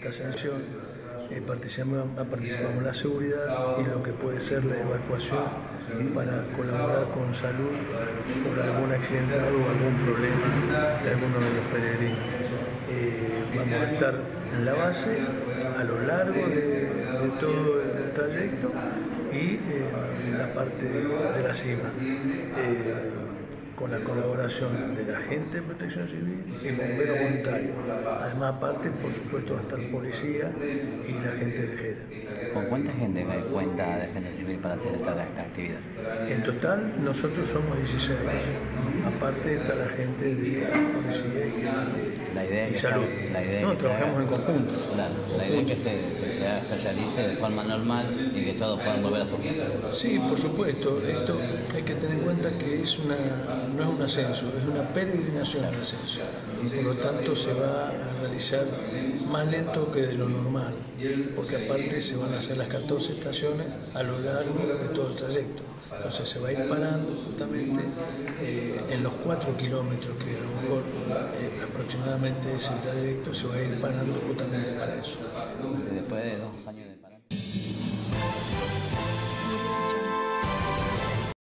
esta ascensión, eh, participamos, en la seguridad y lo que puede ser la evacuación para colaborar con salud por algún accidente o algún problema de alguno de los peregrinos. Eh, vamos a estar en la base a lo largo de, todo el trayecto y en la parte de la cima con la colaboración de la gente de protección civil y bomberos voluntarios. Además, aparte, por supuesto, va a estar policía y la gente de Jera. ¿Con cuánta gente cuenta Defensa Civil para hacer esta, actividad? En total, nosotros somos 16. Aparte está la gente de policía y, la idea y salud. la idea no, trabajamos en conjunto. Claro, la idea es que se, se realice de forma normal y que todos puedan volver a su casa. Sí, por supuesto. Esto hay que tener en cuenta que es una no es un ascenso, es una peregrinación de ascenso. Por lo tanto, se va a realizar más lento que de lo normal, porque aparte se van a hacer las 14 estaciones a lo largo de todo el trayecto. Entonces se va a ir parando justamente eh, en los 4 kilómetros, que a lo mejor eh, aproximadamente es el trayecto, se va a ir parando justamente